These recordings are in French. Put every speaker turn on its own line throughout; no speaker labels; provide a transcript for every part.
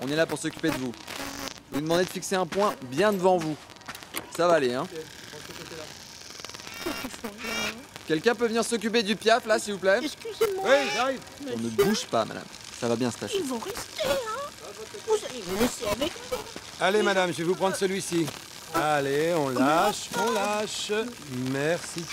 On est là pour s'occuper de vous. Vous demandez de fixer un point bien devant vous. Ça va aller, hein Quelqu'un peut venir s'occuper du piaf, là, s'il vous plaît
Excusez-moi.
Oui, j'arrive.
On ne bouge pas, madame. Ça va bien se tâcher.
Ils vont rester, hein. Vous allez vous laisser avec moi.
Allez, madame, je vais vous prendre celui-ci. Allez, on lâche, on lâche. Merci.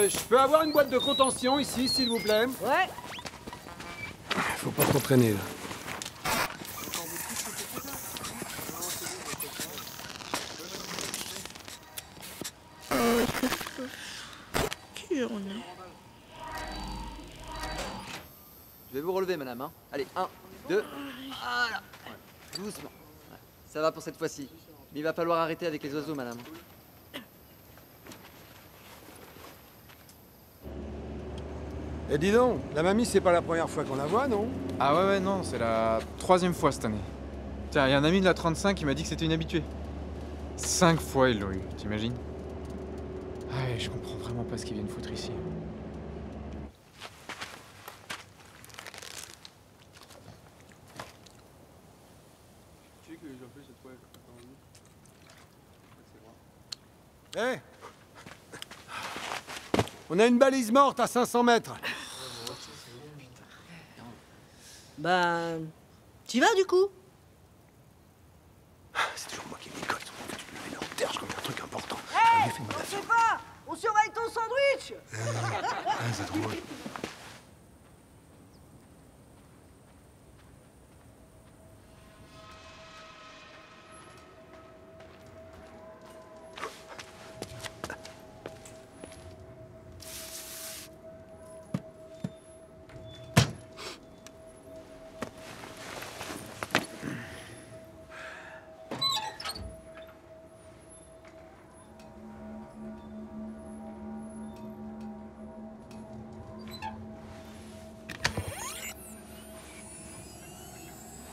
Euh, je peux avoir une boîte de contention ici, s'il vous plaît
Ouais.
Faut pas trop traîner, là.
Je vais vous relever, madame. Hein. Allez, un, deux. Voilà. Doucement. Ça va pour cette fois-ci. Mais il va falloir arrêter avec les oiseaux, madame.
Et dis donc, la mamie, c'est pas la première fois qu'on la voit, non?
Ah ouais, ouais, non, c'est la troisième fois cette année. Tiens, il y a un ami de la 35 qui m'a dit que c'était une habituée. Cinq fois ils l'ont eu, t'imagines? Ah ouais, je comprends vraiment pas ce qu'ils viennent foutre ici.
Eh On a une balise morte à 500 mètres.
Ben. Tu vas du coup
C'est toujours moi qui ils sont foutus de lever leur terre, je connais un truc important.
Hé On sait pas On surveille ton sandwich
Ah, c'est trop drôle.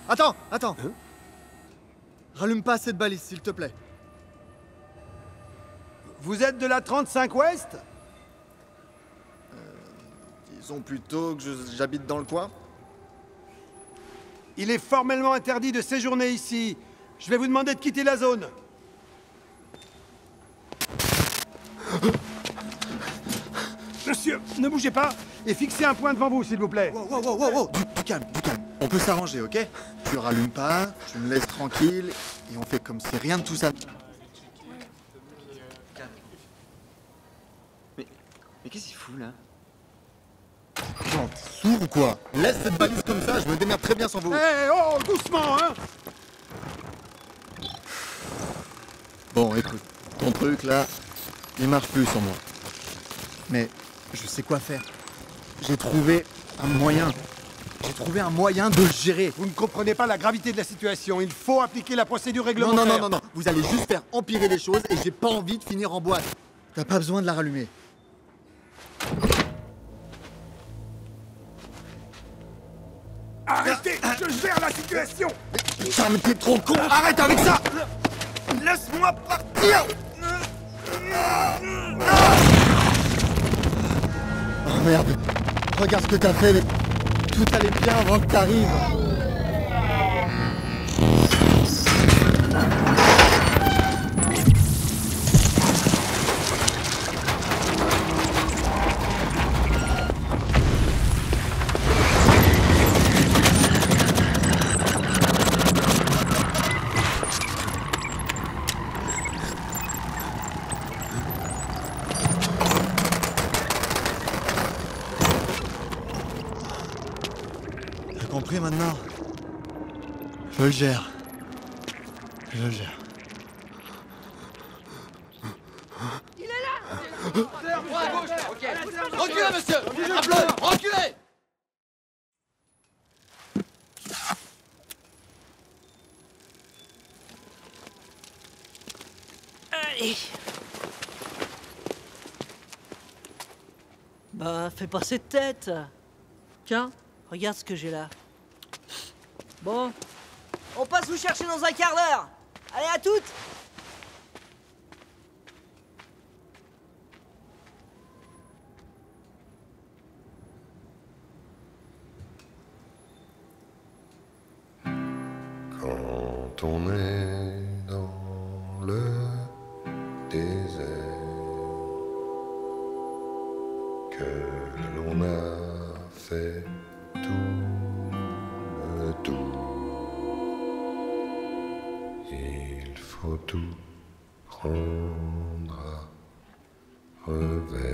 Attends, attends. Rallume pas cette balise, s'il te plaît.
Vous êtes de la 35 Ouest?
Disons plutôt que j'habite dans le coin.
Il est formellement interdit de séjourner ici. Je vais vous demander de quitter la zone. Monsieur, ne bougez pas et fixez un point devant vous, s'il vous plaît.
Wow, wow, wow, wow, wow. Du calme. On peut s'arranger, ok Tu rallumes pas, tu me laisses tranquille, et on fait comme si rien de tout ça.
Mais qu'est-ce qu'il fout, là
t'es sourd ou quoi Laisse cette balise comme ça, je me démerde très bien sans vous.
Eh oh, doucement, hein
Bon, écoute, ton truc là, il marche plus sur moi. Mais je sais quoi faire. J'ai trouvé un moyen. J'ai trouvé un moyen de le gérer.
Vous ne comprenez pas la gravité de la situation. Il faut appliquer la procédure
Non,
réglementaire.
non, non, non, non. Vous allez juste faire empirer les choses et j'ai pas envie de finir en boîte. T'as pas besoin de la rallumer.
Arrêtez Je gère la situation
Putain, mais t'es trop con Arrête avec ça Laisse-moi partir Oh merde Regarde ce que t'as fait, mais tout allait bien avant que t'arrives. Compris maintenant Je le gère. Je le gère.
Reculez, monsieur À plat Reculez
Allez. Bah, fais pas cette tête. Tiens, regarde ce que j'ai là. Bon. On passe vous chercher dans un quart d'heure. Allez, à toutes
Quand on est dans le désert, que l'on a fait faut tout prendre à revers.